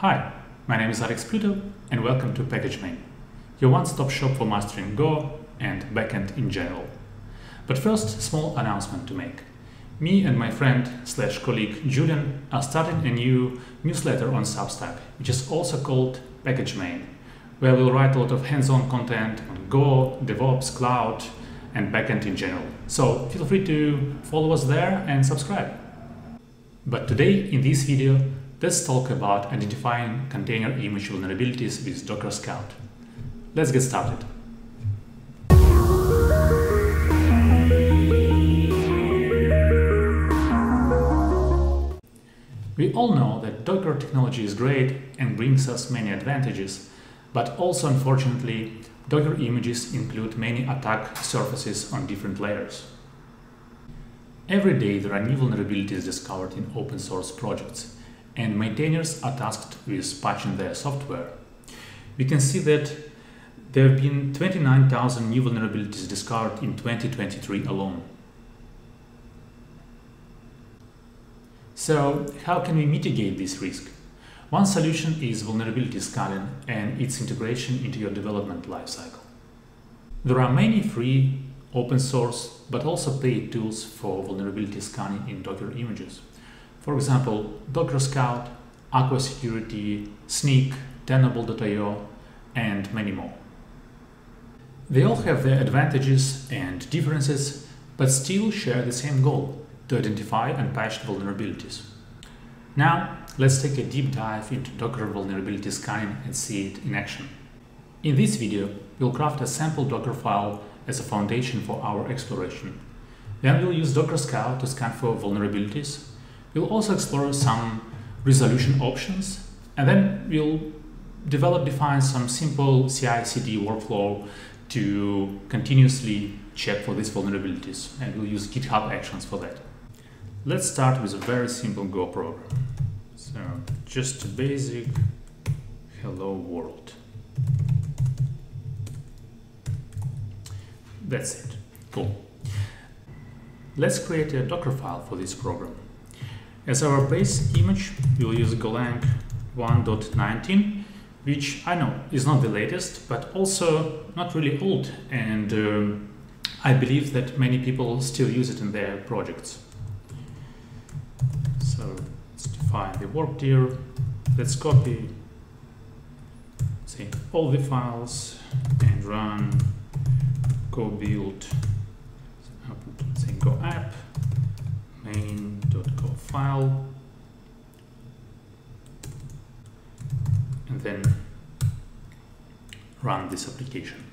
Hi, my name is Alex Pliutau and welcome to PackageMain, your one-stop shop for mastering Go and backend in general. But first, small announcement to make. Me and my friend slash colleague Julian are starting a new newsletter on Substack, which is also called PackageMain, where we'll write a lot of hands-on content on Go, DevOps, Cloud, and backend in general. So feel free to follow us there and subscribe. But today, in this video, Let's talk about identifying container image vulnerabilities with Docker Scout. Let's get started. We all know that Docker technology is great and brings us many advantages, but also unfortunately, Docker images include many attack surfaces on different layers. Every day there are new vulnerabilities discovered in open source projects, and maintainers are tasked with patching their software. We can see that there have been 29,000 new vulnerabilities discovered in 2023 alone. So how can we mitigate this risk? One solution is vulnerability scanning and its integration into your development lifecycle. There are many free, open source, but also paid tools for vulnerability scanning in Docker images. For example, Docker Scout, Aqua Security, Snyk, Tenable.io, and many more. They all have their advantages and differences, but still share the same goal to identify and patch vulnerabilities. Now, let's take a deep dive into Docker vulnerability scanning and see it in action. In this video, we'll craft a sample Docker file as a foundation for our exploration. Then we'll use Docker Scout to scan for vulnerabilities We'll also explore some resolution options and then we'll develop, define some simple CI-CD workflow to continuously check for these vulnerabilities and we'll use GitHub Actions for that. Let's start with a very simple Go program. So just a basic hello world. That's it. Cool. Let's create a Docker file for this program. As our base image, we'll use Golang 1.19, which I know is not the latest, but also not really old. And um, I believe that many people still use it in their projects. So let's define the workdir. Let's copy say all the files and run go build say go app main.go file and then run this application.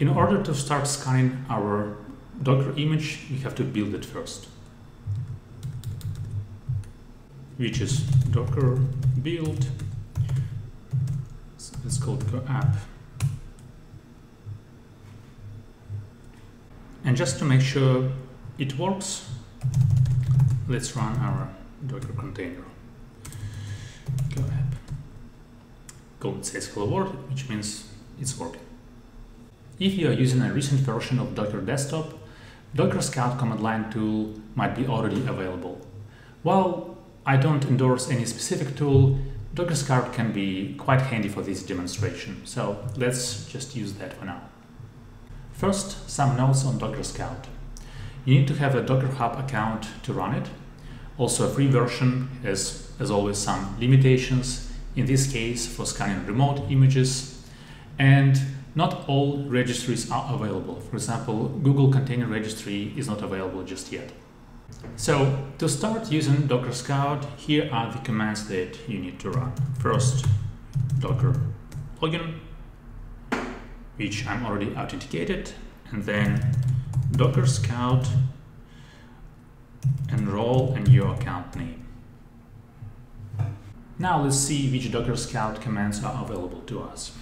In order to start scanning our Docker image, we have to build it first, which is docker build. So it's called go app. And just to make sure it works, let's run our Docker container. Go app. Code says hello world, which means it's working. If you are using a recent version of Docker Desktop, Docker Scout command line tool might be already available. While I don't endorse any specific tool, Docker Scout can be quite handy for this demonstration, so let's just use that for now. First, some notes on Docker Scout. You need to have a Docker Hub account to run it. Also a free version has, as always, some limitations, in this case for scanning remote images. And not all registries are available. For example, Google Container Registry is not available just yet. So to start using Docker Scout, here are the commands that you need to run. First, docker login, which I'm already authenticated, and then docker scout enroll and your account name. Now let's see which docker scout commands are available to us.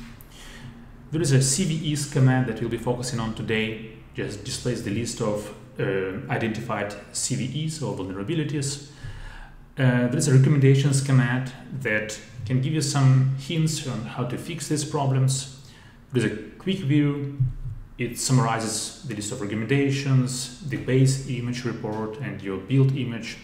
There is a cves command that we'll be focusing on today, just displays the list of uh, identified CVEs or vulnerabilities. Uh, there is a recommendations command that can give you some hints on how to fix these problems. There's a quick view it summarizes the list of recommendations, the base image report, and your build image.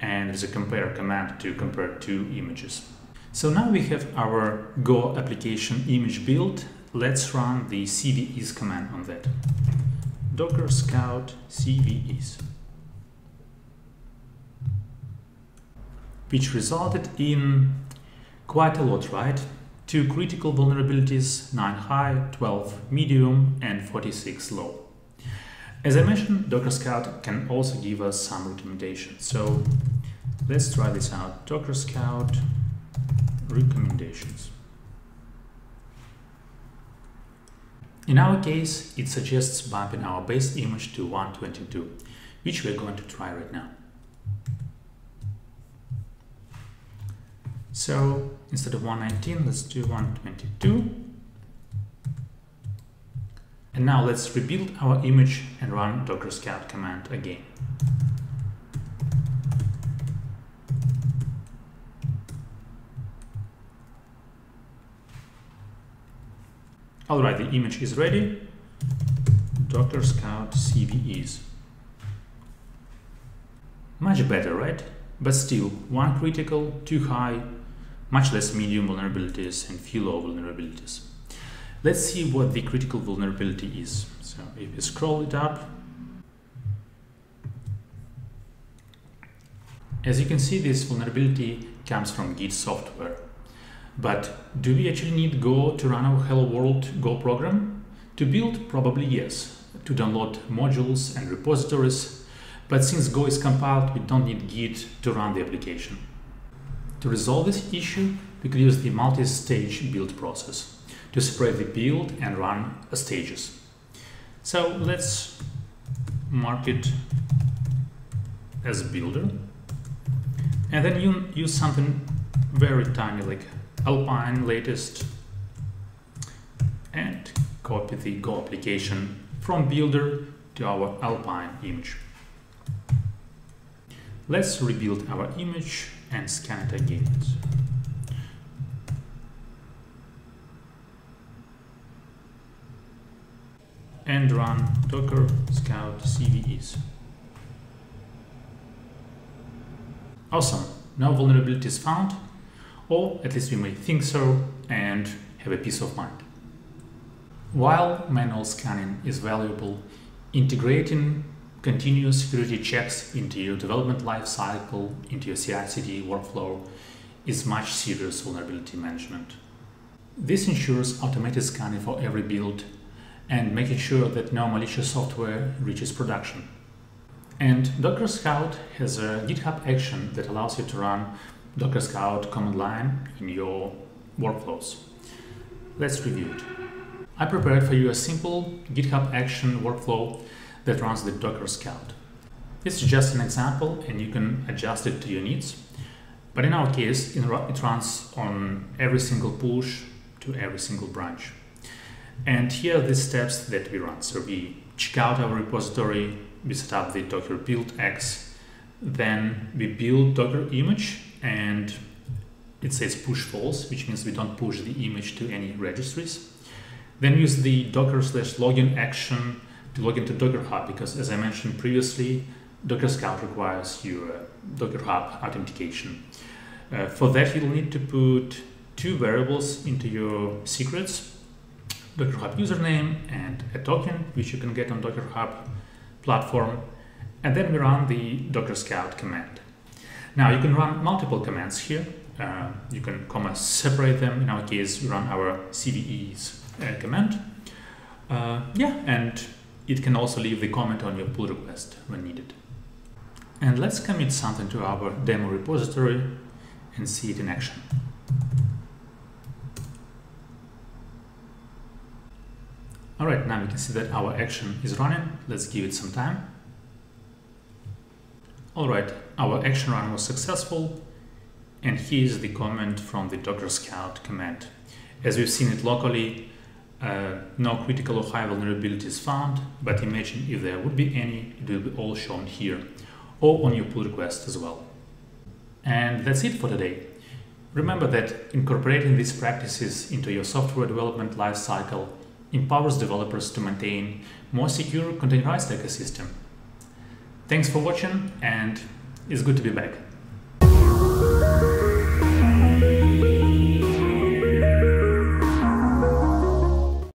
And there's a compare command to compare two images. So now we have our Go application image built. Let's run the cves command on that. Docker scout cves. Which resulted in quite a lot, right? Two critical vulnerabilities, 9 high, 12 medium, and 46 low. As I mentioned, Docker Scout can also give us some recommendations. So let's try this out. Docker Scout recommendations. In our case, it suggests bumping our base image to 122, which we're going to try right now. So instead of 119, let's do 122. And now let's rebuild our image and run docker scout command again. Alright, the image is ready. Docker Scout CVEs. Much better, right? But still, one critical, two high, much less medium vulnerabilities and few low vulnerabilities. Let's see what the critical vulnerability is. So if you scroll it up, as you can see, this vulnerability comes from Git software. But do we actually need Go to run our Hello World Go program? To build, probably yes. To download modules and repositories. But since Go is compiled, we don't need Git to run the application. To resolve this issue, we could use the multi-stage build process to separate the build and run stages. So let's mark it as builder and then you use something very tiny like Alpine latest and copy the Go application from builder to our Alpine image. Let's rebuild our image and scan it again. And run docker scout cves. Awesome, no vulnerabilities found, or at least we may think so and have a peace of mind. While manual scanning is valuable, integrating continuous security checks into your development lifecycle, into your CI/CD workflow, is much serious vulnerability management. This ensures automated scanning for every build and making sure that no malicious software reaches production. And Docker Scout has a GitHub action that allows you to run Docker Scout command line in your workflows. Let's review it. I prepared for you a simple GitHub action workflow that runs the Docker Scout. It's just an example and you can adjust it to your needs. But in our case, it runs on every single push to every single branch. And here are the steps that we run. So we check out our repository, we set up the Docker Buildx, then we build Docker image and it says push false, which means we don't push the image to any registries. Then use the docker slash login action to log into Docker Hub because as I mentioned previously, Docker Scout requires your uh, Docker Hub authentication. Uh, for that, you'll need to put two variables into your secrets, Docker Hub username and a token, which you can get on Docker Hub platform. And then we run the Docker Scout command. Now you can run multiple commands here. Uh, you can comma separate them. In our case, we run our CVEs uh, command. Uh, yeah, and it can also leave the comment on your pull request when needed. And let's commit something to our demo repository and see it in action. All right, now we can see that our action is running. Let's give it some time. Alright, our action run was successful and here's the comment from the Docker Scout command. As we've seen it locally, uh, no critical or high vulnerabilities found, but imagine if there would be any, it will be all shown here, or on your pull request as well. And that's it for today. Remember that incorporating these practices into your software development lifecycle empowers developers to maintain more secure containerized ecosystem Thanks for watching and it's good to be back.